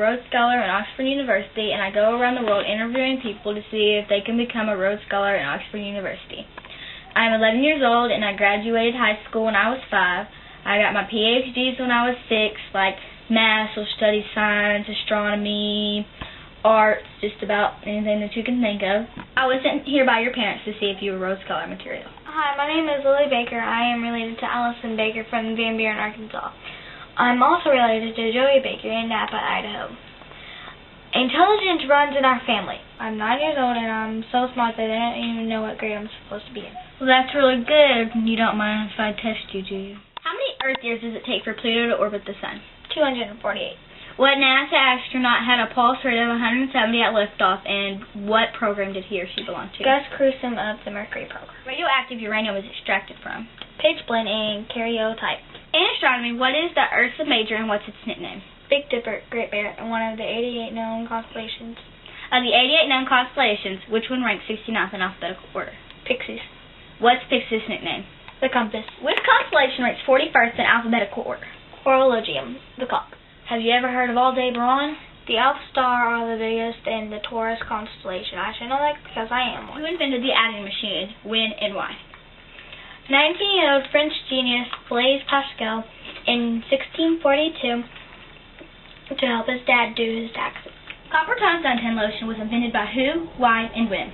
Oxford University, and I go around the world interviewing people to see if they can become a Rhodes Scholar at Oxford University. I'm 11 years old, and I graduated high school when I was five. I got my PhDs when I was six, like math, social studies, science, astronomy, arts, just about anything that you can think of. I was sent here by your parents to see if you were Rhodes Scholar material. Hi, my name is Lilly Baker. I am related to Allison Baker from Van Buren, Arkansas. I'm also related to Joey Baker in Nampa, Idaho. Intelligence runs in our family. I'm nine years old and I'm so smart that I don't even know what grade I'm supposed to be in. Well, that's really good. You don't mind if I test you, do you? How many Earth years does it take for Pluto to orbit the Sun? 248. What NASA astronaut had a pulse rate of 170 at liftoff, and what program did he or she belong to? Gus Grissom of the Mercury program. Radioactive uranium was extracted from. Pitchblende and carnotite. Astronomy, what is the Ursa Major and what's its nickname? Big Dipper, Great Bear, and one of the 88 known constellations. Of the 88 known constellations, which one ranks 69th in alphabetical order? Pyxis. What's Pyxis' nickname? The Compass. Which constellation ranks 41st in alphabetical order? Horologium. The Clock. Have you ever heard of Aldebaran? The Alpha Star are the biggest in the Taurus constellation. I should know that because I am one. Who invented the adding machine? When and why? 19-year-old French genius Blaise Pascal in 1642 to help his dad do his taxes. Coppertone suntan lotion was invented by who, why, and when?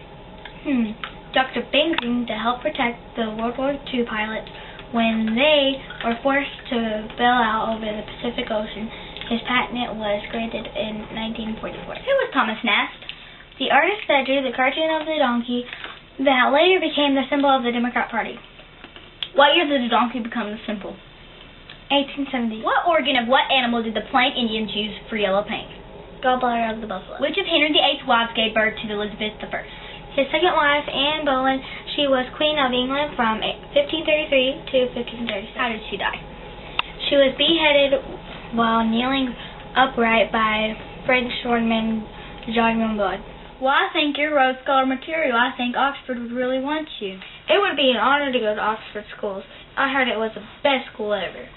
Hmm. Dr. Bing to help protect the World War II pilots when they were forced to bail out over the Pacific Ocean his patent was granted in 1944. Who was Thomas Nast? The artist that drew the cartoon of the donkey that later became the symbol of the Democrat Party. What year did the donkey become the symbol? 1870. What organ of what animal did the Plain Indians use for yellow paint? Gallbladder of the buffalo. Which of Henry VIII's wives gave birth to Elizabeth I? His second wife, Anne Boleyn, she was Queen of England from 1533 to 1536. How did she die? She was beheaded while kneeling upright by French swordman Jean Blood. Well, I think you're Rhodes Scholar material. I think Oxford would really want you. It would be an honor to go to Oxford schools. I heard it was the best school ever.